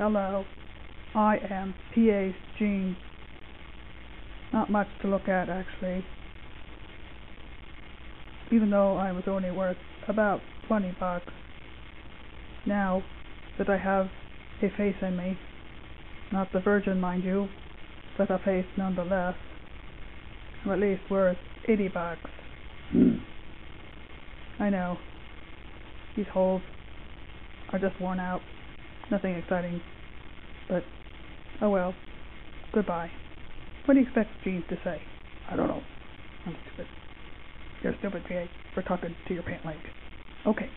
Hello. I am PA's jean. Not much to look at, actually. Even though I was only worth about 20 bucks. Now that I have a face in me, not the virgin, mind you, but a face nonetheless, I'm at least worth 80 bucks. Hmm. I know. These holes are just worn out. Nothing exciting. But, oh well. Goodbye. What do you expect Jeans to say? I don't know. I'm stupid. You're stupid, PA, for talking to your pant leg. Okay.